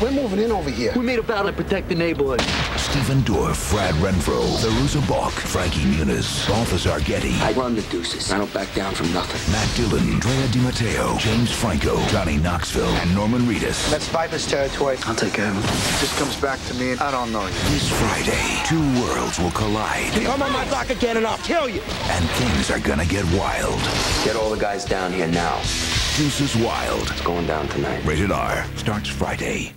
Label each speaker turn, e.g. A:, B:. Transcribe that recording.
A: We're moving in over here.
B: We made a vow to protect the neighborhood.
C: Stephen Dorff, Brad Renfro, Fairuza Balk, Frankie Muniz, Balthazar Getty,
B: I run the deuces. I don't back down from nothing.
C: Matt Dillon, Drea de Matteo, James Franco, Johnny Knoxville, and Norman Reedus.
A: That's Viper's territory.
B: I'll take care of him.
A: This comes back to me, I don't know you.
C: This Friday, two worlds will collide,
A: Come on my block again and I'll kill you.
C: and things are gonna get wild.
B: Get all the guys down here now.
C: Deuces Wild.
B: It's going down tonight.
C: Rated R. Starts Friday.